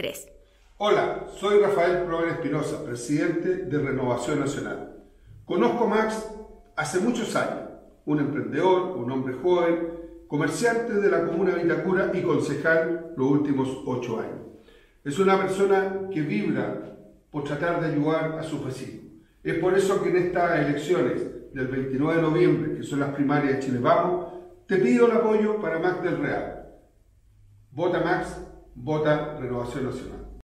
3. Hola, soy Rafael Proven Espinosa, presidente de Renovación Nacional. Conozco a Max hace muchos años, un emprendedor, un hombre joven, comerciante de la comuna de Vitacura y concejal los últimos ocho años. Es una persona que vibra por tratar de ayudar a sus vecinos. Es por eso que en estas elecciones del 29 de noviembre, que son las primarias de Chile Vamos, te pido el apoyo para Max del Real. Vota Max, vota Renovación Nacional.